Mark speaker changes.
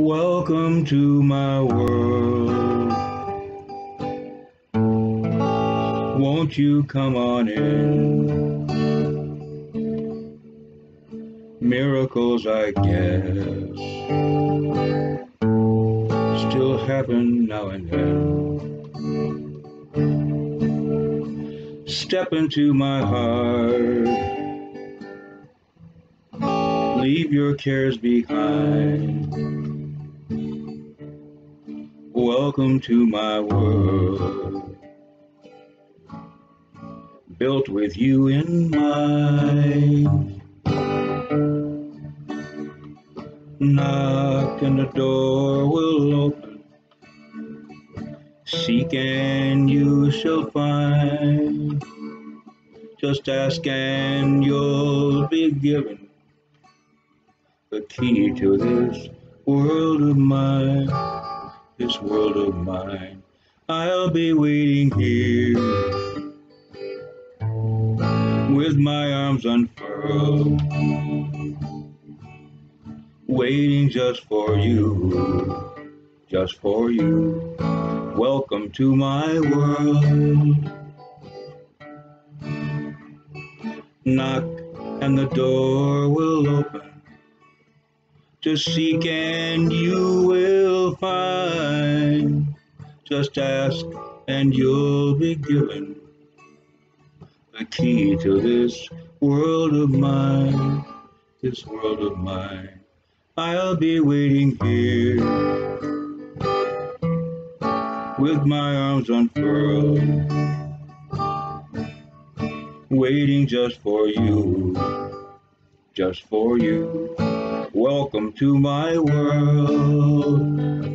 Speaker 1: Welcome to my world. Won't you come on in? Miracles, I guess, still happen now and then. Step into my heart. Leave your cares behind. Welcome to my world. Built with you in mind. Knock and the door will open. Seek and you shall find. Just ask and you'll be given the key to this world of mine. This world of mine. I'll be waiting here with my arms unfurled waiting just for you, just for you. Welcome to my world. Knock and the door will open. Just seek and you will find. Just ask and you'll be given the key to this world of mine, this world of mine. I'll be waiting here with my arms unfurled, waiting just for you, just for you. Welcome to my world.